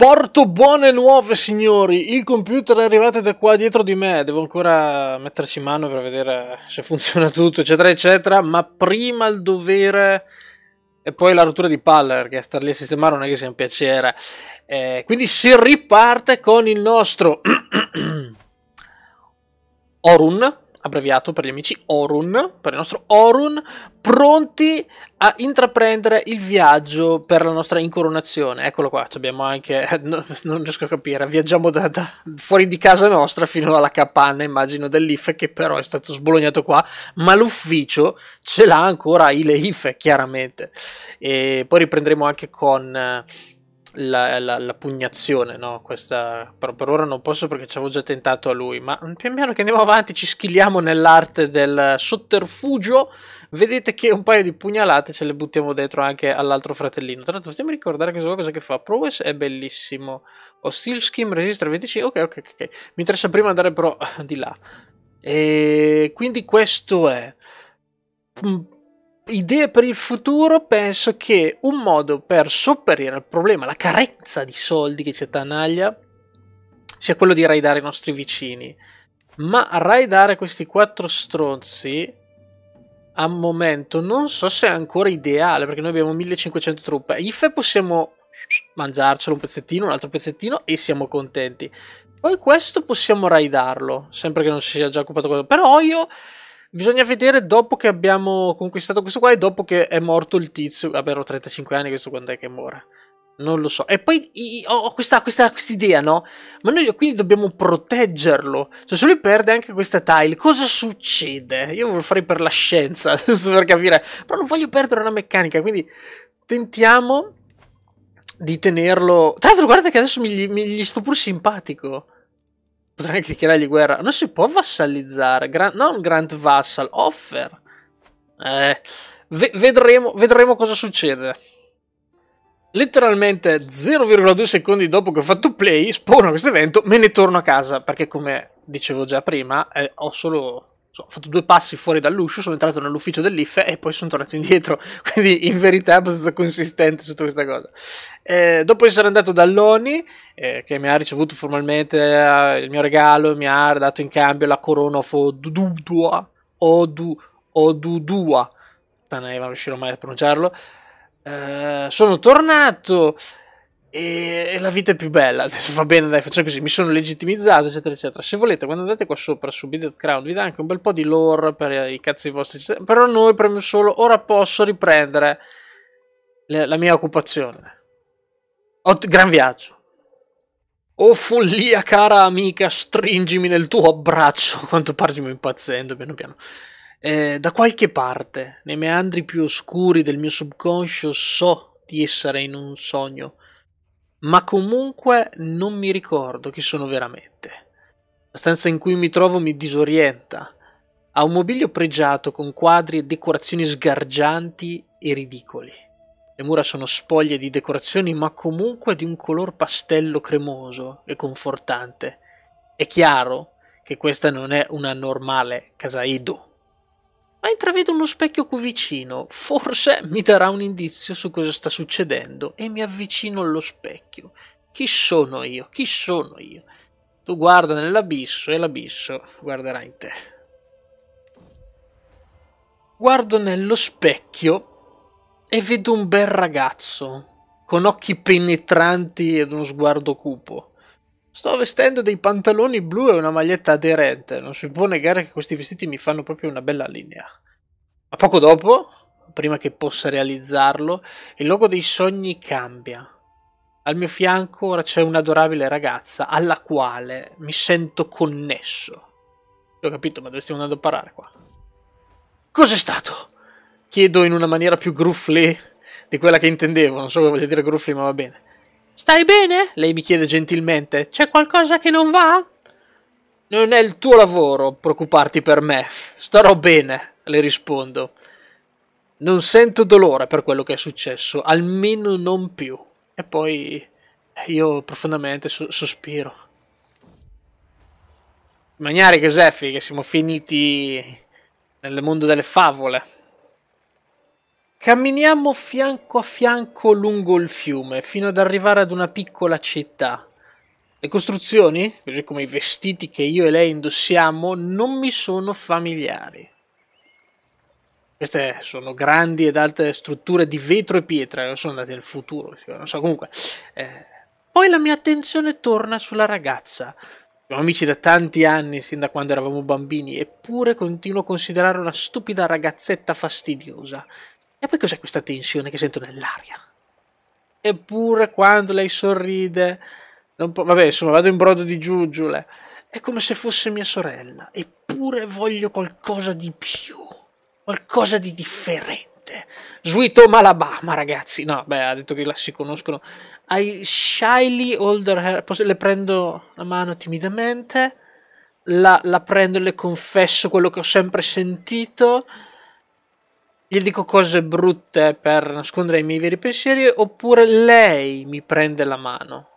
Porto buone nuove, signori. Il computer è arrivato da qua dietro di me. Devo ancora metterci mano per vedere se funziona tutto, eccetera, eccetera. Ma prima il dovere e poi la rottura di palle, perché star lì a sistemare non è che sia un piacere. Eh, quindi si riparte con il nostro Orun abbreviato per gli amici Orun, per il nostro Orun, pronti a intraprendere il viaggio per la nostra incoronazione. Eccolo qua, abbiamo anche, no, non riesco a capire, viaggiamo da, da, fuori di casa nostra fino alla capanna, immagino, dell'IFE, che però è stato sbolognato qua, ma l'ufficio ce l'ha ancora il IFE, chiaramente. E poi riprenderemo anche con la, la, la pugnazione, no? Questa, però per ora non posso perché ci avevo già tentato a lui, ma pian piano che andiamo avanti ci schiliamo nell'arte del sotterfugio, vedete che un paio di pugnalate ce le buttiamo dentro anche all'altro fratellino. Tra l'altro a ricordare che cosa che fa, Prowess è bellissimo, ho Steel Skim Resistere 25, ok ok ok, mi interessa prima andare però di là. E quindi questo è idee per il futuro, penso che un modo per sopperire al problema, la carenza di soldi che c'è Tanaglia, sia quello di raidare i nostri vicini. Ma raidare questi quattro stronzi a momento non so se è ancora ideale perché noi abbiamo 1500 truppe. IFE possiamo mangiarcelo un pezzettino, un altro pezzettino e siamo contenti. Poi questo possiamo raidarlo, sempre che non si sia già occupato quello. Però io Bisogna vedere dopo che abbiamo conquistato questo qua e dopo che è morto il tizio. Vabbè, ero 35 anni, questo quando è che muore? Non lo so. E poi ho questa, questa idea, no? Ma noi quindi dobbiamo proteggerlo. Cioè, se lui perde anche questa tile, cosa succede? Io lo farei per la scienza, giusto per capire. Però non voglio perdere una meccanica, quindi tentiamo di tenerlo. Tra l'altro, guardate che adesso mi, mi gli sto pure simpatico potrei anche dichiarargli guerra. Non si può vassallizzare, Gran, non Grant Vassal, offer. Eh, ve- vedremo, vedremo cosa succede. Letteralmente 0,2 secondi dopo che ho fatto play, spawno questo evento, me ne torno a casa perché come dicevo già prima, eh, ho solo ho fatto due passi fuori dall'uscio, sono entrato nell'ufficio dell'IFE e poi sono tornato indietro. Quindi in verità è abbastanza consistente su questa cosa. Eh, dopo essere andato dall'ONI, eh, che mi ha ricevuto formalmente eh, il mio regalo, mi ha dato in cambio la corona of Odudua, Odu, Odudua, non riuscirò mai a pronunciarlo. Eh, sono tornato e, la vita è più bella. Adesso va bene, dai, facciamo così. Mi sono legittimizzato, eccetera, eccetera. Se volete, quando andate qua sopra su Bidet Crown, vi dà anche un bel po' di lore per i cazzi vostri. Eccetera. Però noi premio solo. Ora posso riprendere le, la mia occupazione. Ho, gran viaggio. Oh follia, cara amica, stringimi nel tuo abbraccio. Quanto pare stiamo impazzendo, piano piano. Eh, da qualche parte, nei meandri più oscuri del mio subconscio, so di essere in un sogno ma comunque non mi ricordo chi sono veramente. La stanza in cui mi trovo mi disorienta. Ha un mobilio pregiato con quadri e decorazioni sgargianti e ridicoli. Le mura sono spoglie di decorazioni, ma comunque di un color pastello cremoso e confortante. È chiaro che questa non è una normale casa Edo ma intravedo uno specchio qui vicino. Forse mi darà un indizio su cosa sta succedendo e mi avvicino allo specchio. Chi sono io? Chi sono io? Tu guarda nell'abisso e l'abisso guarderà in te. Guardo nello specchio e vedo un bel ragazzo con occhi penetranti ed uno sguardo cupo. Sto vestendo dei pantaloni blu e una maglietta aderente. Non si può negare che questi vestiti mi fanno proprio una bella linea. Ma poco dopo, prima che possa realizzarlo, il logo dei sogni cambia. Al mio fianco ora c'è un'adorabile ragazza alla quale mi sento connesso. Ho capito, ma dove stiamo andando a parare qua? Cos'è stato? Chiedo in una maniera più gruffly di quella che intendevo. Non so cosa voglia dire gruffly, ma va bene. Stai bene? Lei mi chiede gentilmente. C'è qualcosa che non va? Non è il tuo lavoro preoccuparti per me. Starò bene, le rispondo. Non sento dolore per quello che è successo, almeno non più. E poi io profondamente so- sospiro. Magnari che Zeffi, che siamo finiti nel mondo delle favole. Camminiamo fianco a fianco lungo il fiume fino ad arrivare ad una piccola città. Le costruzioni, così come i vestiti che io e lei indossiamo, non mi sono familiari. Queste sono grandi ed alte strutture di vetro e pietra, sono andate nel futuro, non so, comunque. Eh, poi la mia attenzione torna sulla ragazza. Siamo amici da tanti anni, sin da quando eravamo bambini, eppure continuo a considerare una stupida ragazzetta fastidiosa. E poi cos'è questa tensione che sento nell'aria? Eppure quando lei sorride, vabbè, insomma, vado in brodo di giuggiole. È come se fosse mia sorella, eppure voglio qualcosa di più qualcosa di differente. Sweet Home Alabama, ragazzi. No, beh, ha detto che la si conoscono. I shyly older her. Le prendo la mano timidamente. La, la prendo e le confesso quello che ho sempre sentito. Gli dico cose brutte per nascondere i miei veri pensieri. Oppure lei mi prende la mano.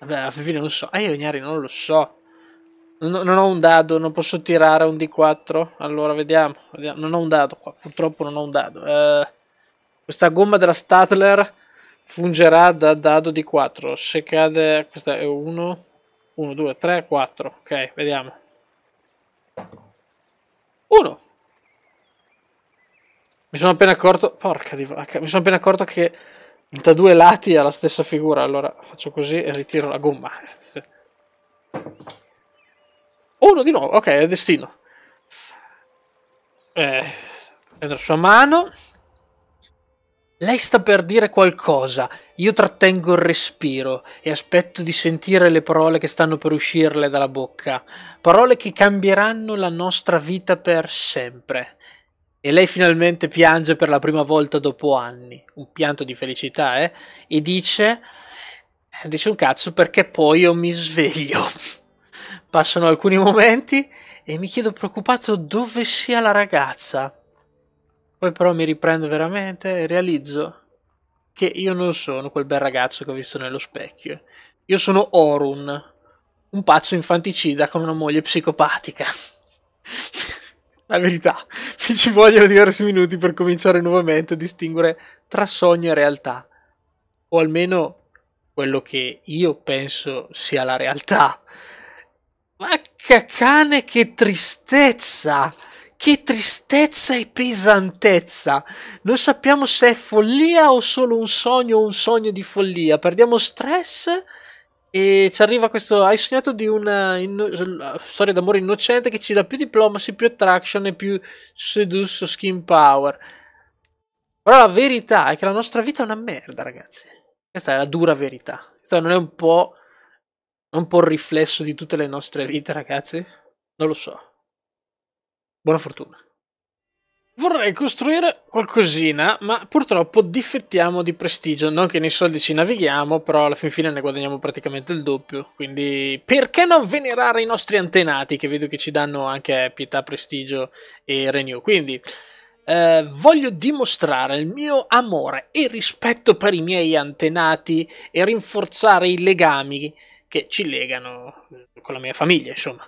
Vabbè, alla fine non so. Ah, io Ignari non lo so. Non, non, ho un dado, non posso tirare un D4. Allora, vediamo. vediamo. Non ho un dado qua, purtroppo non ho un dado. Eh, questa gomma della Statler fungerà da dado di 4. Se cade... Questa è 1, 1, 2, 3, 4. Ok, vediamo. 1. Mi sono appena accorto... Porca di vacca. Mi sono appena accorto che da due lati ha la stessa figura. Allora faccio così e ritiro la gomma. Uno di nuovo, ok, è destino. Eh, prendo la sua mano. Lei sta per dire qualcosa. Io trattengo il respiro e aspetto di sentire le parole che stanno per uscirle dalla bocca. Parole che cambieranno la nostra vita per sempre. E lei finalmente piange per la prima volta dopo anni. Un pianto di felicità, eh? E dice. Dice un cazzo perché poi io mi sveglio. Passano alcuni momenti e mi chiedo preoccupato dove sia la ragazza. Poi però mi riprendo veramente e realizzo che io non sono quel bel ragazzo che ho visto nello specchio. Io sono Orun, un pazzo infanticida con una moglie psicopatica. la verità, ci vogliono diversi minuti per cominciare nuovamente a distinguere tra sogno e realtà. O almeno quello che io penso sia la realtà. Ma che cane, che tristezza! Che tristezza e pesantezza! Non sappiamo se è follia o solo un sogno o un sogno di follia. Perdiamo stress e ci arriva questo. Hai sognato di una inno- storia d'amore innocente che ci dà più diplomacy, più attraction e più seduce skin power. Però la verità è che la nostra vita è una merda, ragazzi. Questa è la dura verità. Questa non è un po' un po' il riflesso di tutte le nostre vite, ragazzi? Non lo so. Buona fortuna. Vorrei costruire qualcosina, ma purtroppo difettiamo di prestigio. Non che nei soldi ci navighiamo, però alla fin fine ne guadagniamo praticamente il doppio. Quindi perché non venerare i nostri antenati, che vedo che ci danno anche pietà, prestigio e renew. Quindi eh, voglio dimostrare il mio amore e rispetto per i miei antenati e rinforzare i legami che ci legano con la mia famiglia, insomma.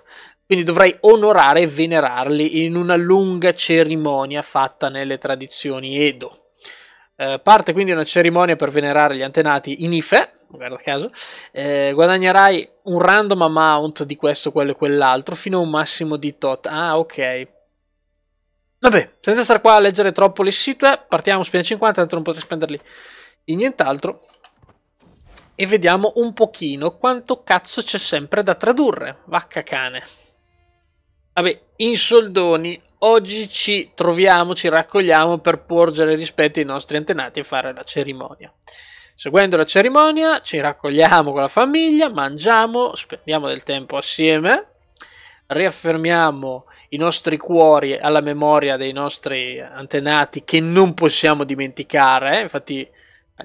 Quindi dovrei onorare e venerarli in una lunga cerimonia fatta nelle tradizioni Edo. Eh, parte quindi una cerimonia per venerare gli antenati in Ife, guarda caso, eh, guadagnerai un random amount di questo, quello e quell'altro, fino a un massimo di tot. Ah, ok. Vabbè, senza stare qua a leggere troppo le situe, partiamo, spina 50, tanto non potrei spenderli in nient'altro e vediamo un pochino quanto cazzo c'è sempre da tradurre. Vacca cane. Vabbè, in soldoni, oggi ci troviamo, ci raccogliamo per porgere rispetto ai nostri antenati e fare la cerimonia. Seguendo la cerimonia, ci raccogliamo con la famiglia, mangiamo, spendiamo del tempo assieme, riaffermiamo i nostri cuori alla memoria dei nostri antenati che non possiamo dimenticare. Infatti,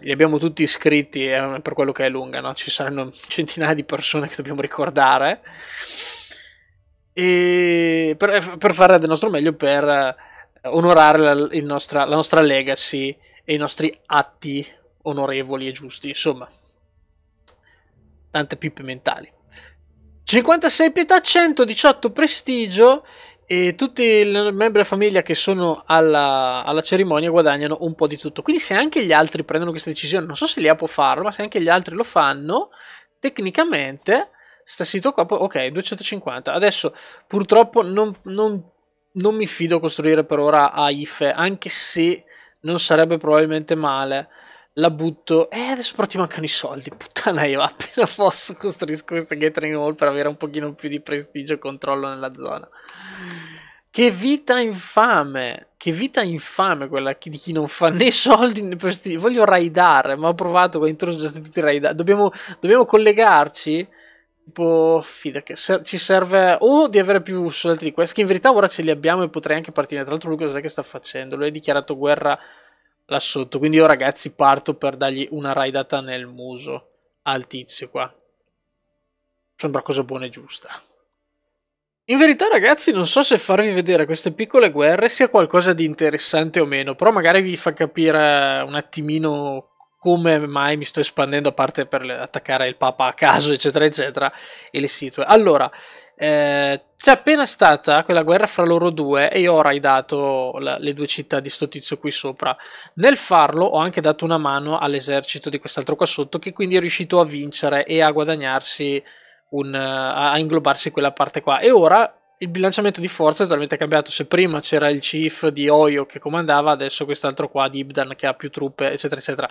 li abbiamo tutti iscritti eh, per quello che è lunga, no? ci saranno centinaia di persone che dobbiamo ricordare per, per fare del nostro meglio per eh, onorare la, nostra, la nostra legacy e i nostri atti onorevoli e giusti, insomma, tante pippe mentali. 56 pietà, 118 prestigio e tutti i membri della famiglia che sono alla, alla, cerimonia guadagnano un po' di tutto. Quindi se anche gli altri prendono questa decisione, non so se Lia può farlo, ma se anche gli altri lo fanno, tecnicamente sta sito qua, ok, 250. Adesso purtroppo non, non, non mi fido a costruire per ora a IFE, anche se non sarebbe probabilmente male. La butto. E eh, adesso però ti mancano i soldi puttana io appena posso costruisco queste gathering hall per avere un pochino più di prestigio e controllo nella zona. Che vita infame che vita infame quella di chi non fa né soldi né prestigio. Voglio raidare ma ho provato con introdurre tutti i raidare dobbiamo, dobbiamo collegarci tipo fida che ser- ci serve o di avere più soldi di questi che in verità ora ce li abbiamo e potrei anche partire tra l'altro lui cos'è che sta facendo lui ha dichiarato guerra là sotto. Quindi io ragazzi parto per dargli una raidata nel muso al tizio qua. Sembra cosa buona e giusta. In verità ragazzi non so se farvi vedere queste piccole guerre sia qualcosa di interessante o meno, però magari vi fa capire un attimino come mai mi sto espandendo a parte per attaccare il papa a caso eccetera eccetera e le situa. Allora, eh, c'è appena stata quella guerra fra loro due e io ho raidato la, le due città di sto tizio qui sopra. Nel farlo ho anche dato una mano all'esercito di quest'altro qua sotto che quindi è riuscito a vincere e a guadagnarsi un, a inglobarsi quella parte qua. E ora il bilanciamento di forza è totalmente cambiato. Se prima c'era il chief di Oyo che comandava, adesso quest'altro qua di Ibdan che ha più truppe, eccetera, eccetera.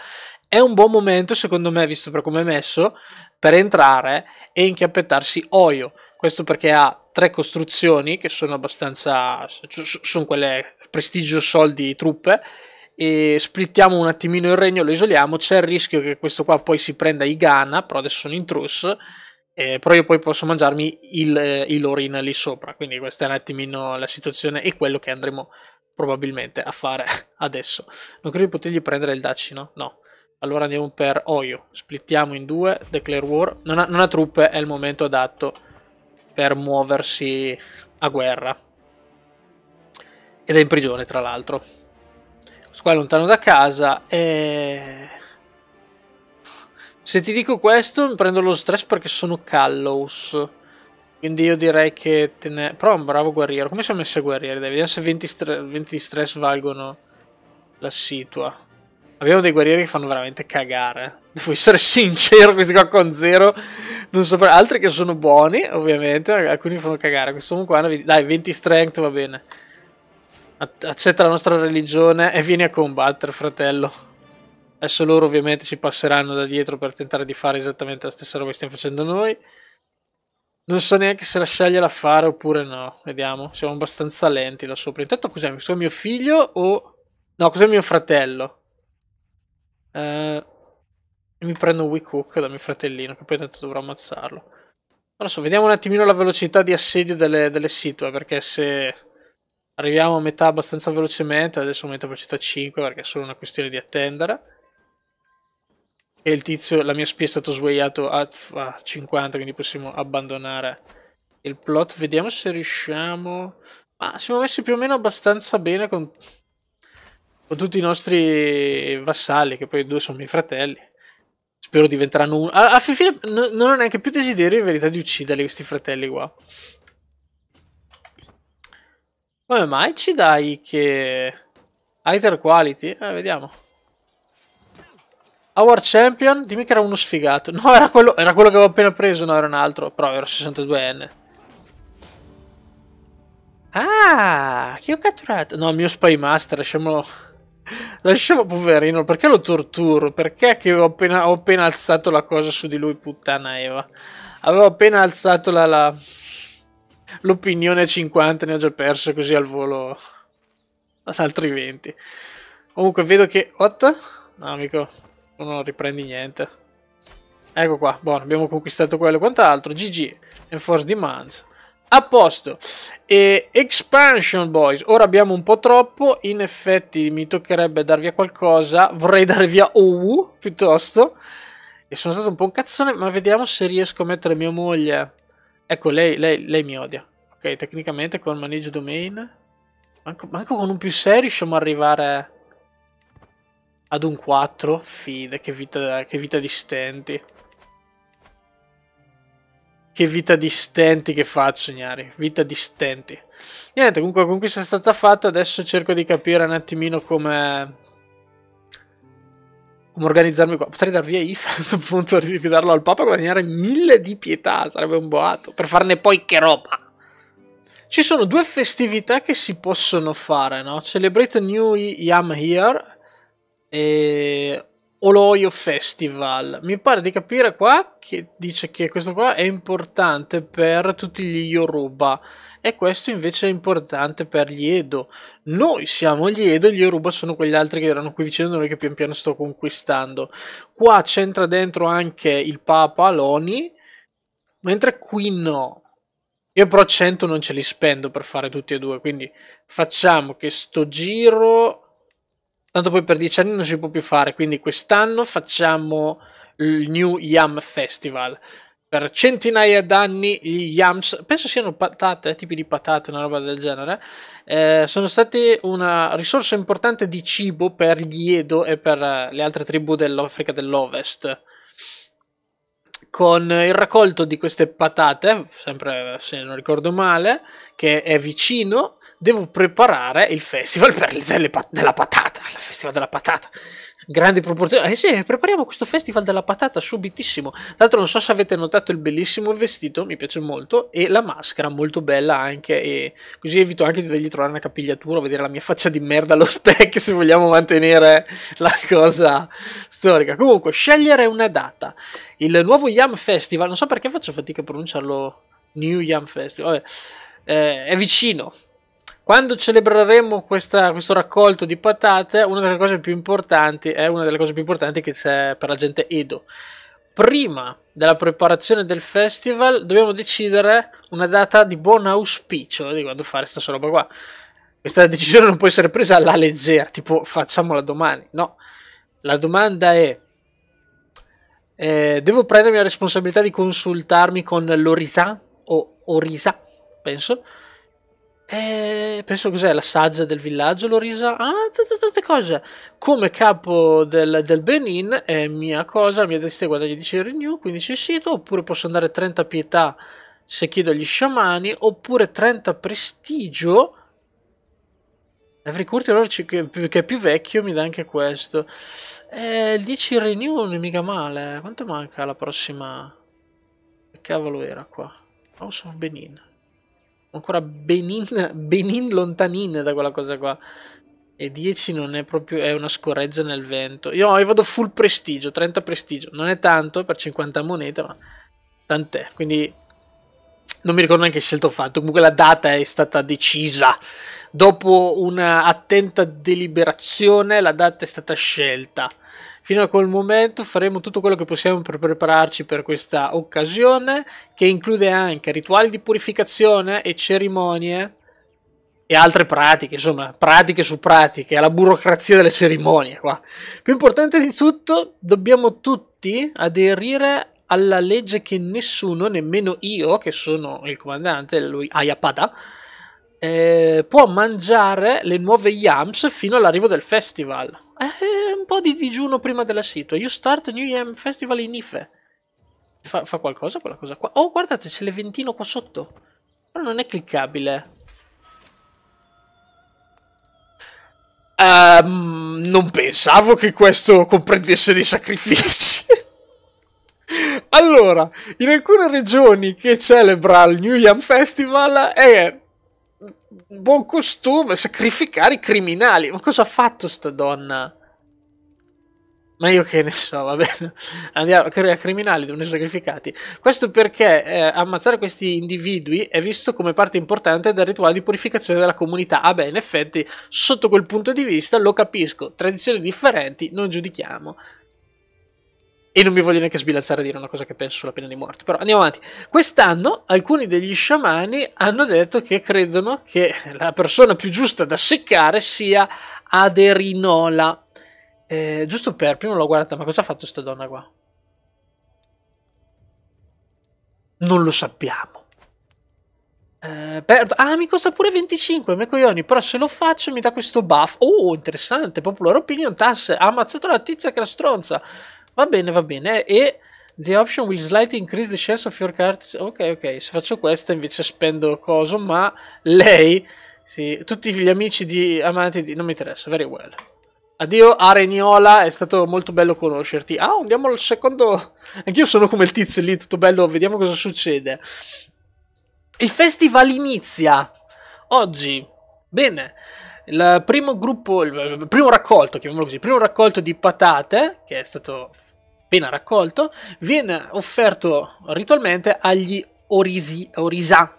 È un buon momento, secondo me, visto per come è messo, per entrare e inchiappettarsi Oyo. Questo perché ha tre costruzioni che sono abbastanza. sono quelle prestigio, soldi, truppe. E splittiamo un attimino il regno, lo isoliamo. C'è il rischio che questo qua poi si prenda i Ghana, però adesso sono in truce. Eh, però io poi posso mangiarmi il, eh, il Lorin lì sopra. Quindi questa è un attimino la situazione e quello che andremo probabilmente a fare adesso. Non credo di potergli prendere il Daci, no? No. Allora andiamo per Oyo. Splittiamo in due. Declare war. Non ha, non ha truppe, è il momento adatto per muoversi a guerra. Ed è in prigione, tra l'altro. Questo qua è lontano da casa e... Se ti dico questo, prendo lo stress perché sono Callows. Quindi io direi che te ne... Però è un bravo guerriero. Come sono messi a guerrieri? Vediamo se 20, stre... 20 di stress valgono la situa. Abbiamo dei guerrieri che fanno veramente cagare. Devo essere sincero, questi qua con zero. Non so, altri che sono buoni, ovviamente. Alcuni fanno cagare. Questo qua, dai, 20 strength va bene. Accetta la nostra religione e vieni a combattere, fratello. Adesso loro ovviamente ci passeranno da dietro per tentare di fare esattamente la stessa roba che stiamo facendo noi. Non so neanche se la scegliere a fare oppure no. Vediamo. Siamo abbastanza lenti là sopra. Intanto cos'è? È mio figlio o... No, cos'è mio fratello? Eh, mi prendo un weak hook da mio fratellino, che poi tanto dovrò ammazzarlo. Non lo so, vediamo un attimino la velocità di assedio delle, delle situa, perché se arriviamo a metà abbastanza velocemente, adesso aumento velocità 5, perché è solo una questione di attendere. E il tizio, la mia spia è stato sguaiato a, a 50, quindi possiamo abbandonare il plot. Vediamo se riusciamo... Ma siamo messi più o meno abbastanza bene con con tutti i nostri vassalli, che poi due sono miei fratelli. Spero diventeranno uno. Alla fine non ho neanche più desiderio in verità di ucciderli questi fratelli qua. Come mai ci dai che... Higher quality? Eh, vediamo. Our Champion? Dimmi che era uno sfigato. No, era quello, era quello che avevo appena preso, no, era un altro. Però ero 62enne. Ah, chi ho catturato? No, il mio Spy Master, lasciamolo... Lasciamo poverino, perché lo torturo? Perché che ho appena, ho appena, alzato la cosa su di lui, puttana Eva. Avevo appena alzato la, la, l'opinione a 50, ne ho già perso così al volo ad altri 20. Comunque vedo che... What? No, amico, non riprendi niente. Ecco qua, buono, abbiamo conquistato quello. Quant'altro? GG. Enforce Demands. A posto. E expansion boys. Ora abbiamo un po' troppo. In effetti mi toccherebbe dar via qualcosa. Vorrei dare via OU piuttosto. E sono stato un po' un cazzone. Ma vediamo se riesco a mettere mia moglie. Ecco, lei, lei, lei mi odia. Ok, tecnicamente con manage domain. Manco, manco con un più 6 riusciamo ad arrivare ad un 4. Fide, che vita, che vita di stenti. Che vita di stenti che faccio, Gnari. Vita di stenti. Niente, comunque la conquista è stata fatta. Adesso cerco di capire un attimino come. Come organizzarmi qua. Potrei dar via IFA a questo punto, ridarlo al Papa, guadagnare mille di pietà. Sarebbe un boato. Per farne poi che roba. Ci sono due festività che si possono fare, no? Celebrate New Yam Here e Oloyo Festival. Mi pare di capire qua che dice che questo qua è importante per tutti gli Yoruba e questo invece è importante per gli Edo. Noi siamo gli Edo, gli Yoruba sono quegli altri che erano qui vicino a noi che pian piano sto conquistando. Qua c'entra dentro anche il Papa Loni, mentre qui no. Io però 100 non ce li spendo per fare tutti e due, quindi facciamo che sto giro Tanto poi per dieci anni non si può più fare, quindi quest'anno facciamo il New Yam Festival. Per centinaia d'anni gli yams, penso siano patate, tipi di patate, una roba del genere, eh, sono stati una risorsa importante di cibo per gli Edo e per le altre tribù dell'Africa dell'Ovest con il raccolto di queste patate, sempre se non ricordo male, che è vicino, devo preparare il festival per delle, della patata, il festival della patata. Grandi proporzioni. Eh sì, prepariamo questo festival della patata subitissimo. Tra l'altro non so se avete notato il bellissimo vestito, mi piace molto, e la maschera molto bella anche, e così evito anche di dovergli trovare una capigliatura vedere la mia faccia di merda allo specchio se vogliamo mantenere la cosa storica. Comunque, scegliere una data. Il nuovo Yam Festival, non so perché faccio fatica a pronunciarlo New Yam Festival, vabbè, eh, è vicino, quando celebreremo questa, questo raccolto di patate, una delle cose più importanti è una delle cose più importanti che c'è per la gente Edo. Prima della preparazione del festival dobbiamo decidere una data di buon auspicio di quando fare questa roba qua. Questa decisione non può essere presa alla leggera, tipo facciamola domani. No, la domanda è eh, devo prendermi la responsabilità di consultarmi con l'Orisa o Orisa, penso, eh, penso cos'è la saggia del villaggio, l'Orisa. Ah, tante cose. Come capo del, del Benin è mia cosa, mia destra guadagna 10 renew, 15 sito, oppure posso andare 30 pietà se chiedo agli sciamani, oppure 30 prestigio. Every che, che è più vecchio mi dà anche questo. Eh, il 10 renew non è mica male. Quanto manca la prossima? Che cavolo era qua? House of Benin ancora benin, benin lontanin da quella cosa qua. E 10 non è proprio, è una scorreggia nel vento. Io, io vado full prestigio, 30 prestigio. Non è tanto per 50 monete, ma tant'è. Quindi non mi ricordo neanche che scelta ho fatto. Comunque la data è stata decisa. Dopo una attenta deliberazione, la data è stata scelta. Fino a quel momento faremo tutto quello che possiamo per prepararci per questa occasione, che include anche rituali di purificazione e cerimonie e altre pratiche, insomma, pratiche su pratiche, la burocrazia delle cerimonie qua. Più importante di tutto, dobbiamo tutti aderire alla legge che nessuno, nemmeno io, che sono il comandante, lui Ayapada, eh, può mangiare le nuove yams fino all'arrivo del festival. Eh, un po' di digiuno prima della situa. You start New Yam Festival in Ife. Fa, fa qualcosa quella cosa qua? Oh, guardate, c'è l'eventino qua sotto. Però non è cliccabile. Um, non pensavo che questo comprendesse dei sacrifici. allora, in alcune regioni che celebra il New Yam Festival è buon costume sacrificare i criminali. Ma cosa ha fatto sta donna? Ma io che ne so, va bene. Andiamo, criminali devono essere sacrificati. Questo perché eh, ammazzare questi individui è visto come parte importante del rituale di purificazione della comunità. Ah beh, in effetti, sotto quel punto di vista lo capisco. Tradizioni differenti, non giudichiamo. E non mi voglio neanche sbilanciare a dire una cosa che penso sulla pena di morte. Però andiamo avanti. Quest'anno alcuni degli sciamani hanno detto che credono che la persona più giusta da seccare sia Aderinola. Eh, giusto per, prima l'ho guardata, ma cosa ha fatto sta donna qua? Non lo sappiamo. Eh. Ah, mi costa pure 25, me coglioni, però se lo faccio mi dà questo buff. Oh, interessante, popular opinion tasse. Ha ammazzato la tizia che era stronza. Va bene, va bene. E The option will slightly increase the shares of your cartridge. Ok, ok. Se faccio questa invece spendo coso, ma lei, sì, tutti gli amici di amanti di... Non mi interessa, very well. Addio Areniola, è stato molto bello conoscerti. Ah, andiamo al secondo... Anch'io sono come il tizio lì, tutto bello, vediamo cosa succede. Il festival inizia oggi. Bene. Il primo gruppo, il primo raccolto, chiamiamolo così, il primo raccolto di patate, che è stato appena raccolto, viene offerto ritualmente agli orisi, orisà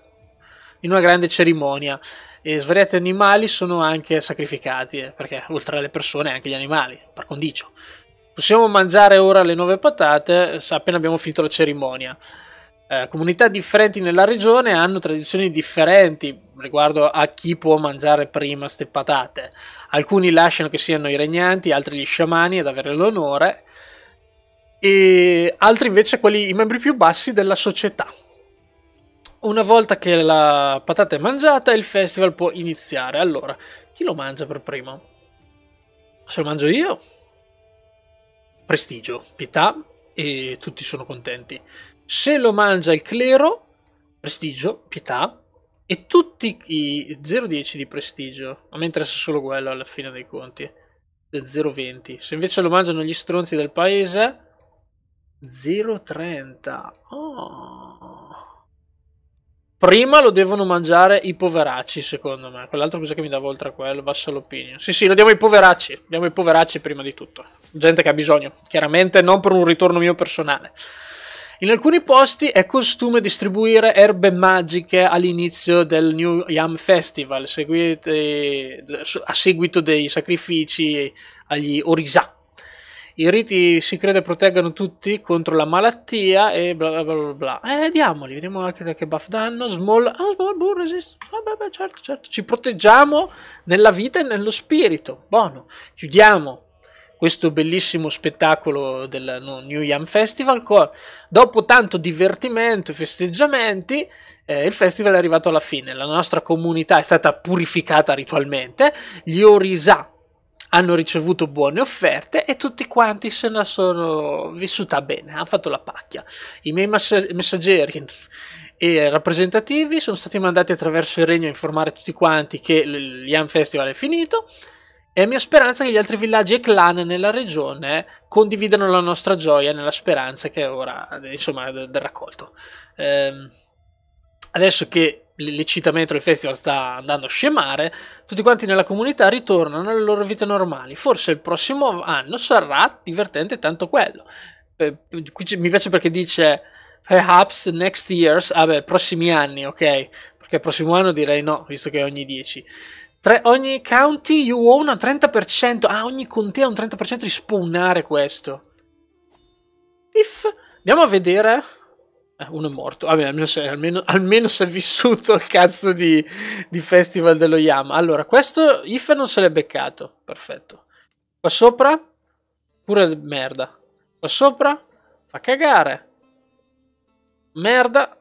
in una grande cerimonia. E svariati animali sono anche sacrificati, eh, perché oltre alle persone anche gli animali, par condicio. Possiamo mangiare ora le nuove patate appena abbiamo finito la cerimonia. Eh, comunità differenti nella regione hanno tradizioni differenti riguardo a chi può mangiare prima ste patate. Alcuni lasciano che siano i regnanti, altri gli sciamani ad avere l'onore, e altri invece quelli, i membri più bassi della società. Una volta che la patata è mangiata, il festival può iniziare. Allora, chi lo mangia per primo? Se lo mangio io, prestigio, pietà e tutti sono contenti. Se lo mangia il clero, prestigio, pietà e tutti i 0,10 di prestigio. A me interessa solo quello alla fine dei conti. Del 0,20. Se invece lo mangiano gli stronzi del paese, 0,30. Oh. Prima lo devono mangiare i poveracci, secondo me. Quell'altro cosa che mi dava oltre a quello, bassa l'opinion. Sì, sì, lo diamo ai poveracci. Diamo ai poveracci prima di tutto. Gente che ha bisogno. Chiaramente non per un ritorno mio personale. In alcuni posti è costume distribuire erbe magiche all'inizio del New Yam Festival, seguite, a seguito dei sacrifici agli Orisa. I riti si crede proteggano tutti contro la malattia e bla bla bla bla. Eh, diamoli, vediamo anche che buff danno. Small, oh, small bull resist. Vabbè, beh, certo, certo. Ci proteggiamo nella vita e nello spirito. Buono. Chiudiamo questo bellissimo spettacolo del New Yam Festival. Dopo tanto divertimento e festeggiamenti, eh, il festival è arrivato alla fine. La nostra comunità è stata purificata ritualmente. Gli Orisa hanno ricevuto buone offerte e tutti quanti se la sono vissuta bene. Hanno fatto la pacchia. I miei messaggeri e rappresentativi sono stati mandati attraverso il regno a informare tutti quanti che Yam Festival è finito è mia speranza che gli altri villaggi e clan nella regione condividano la nostra gioia nella speranza che ora, insomma, del, raccolto. Ehm, adesso che l'eccitamento del festival sta andando a scemare, tutti quanti nella comunità ritornano alle loro vite normali. Forse il prossimo anno sarà divertente tanto quello. Eh, mi piace perché dice perhaps next years, vabbè, prossimi anni, ok? Perché prossimo anno direi no, visto che è ogni 10. Tre, ogni county you own a 30%. Ah, ogni contea ha un 30% di spawnare questo. If. Andiamo a vedere. Eh, uno è morto. Vabbè, almeno, se, almeno, almeno si è vissuto il cazzo di, di Festival dello Yama. Allora, questo If non se l'è beccato. Perfetto. Qua sopra. Pure merda. Qua sopra. Fa cagare. Merda.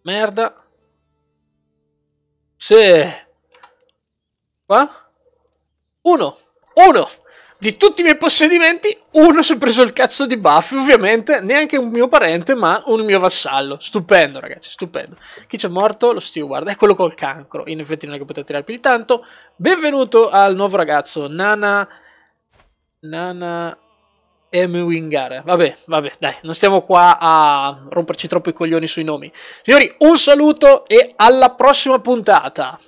Merda. Sì. Qua? Uno. Uno. Di tutti i miei possedimenti, uno si è preso il cazzo di Buffy, ovviamente, neanche un mio parente, ma un mio vassallo. Stupendo, ragazzi, stupendo. Chi c'è morto? Lo steward, è quello col cancro. In effetti non è che potete tirare più di tanto. Benvenuto al nuovo ragazzo, Nana... Nana... M. Wingare. Vabbè, vabbè, dai, non stiamo qua a romperci troppo i coglioni sui nomi. Signori, un saluto e alla prossima puntata.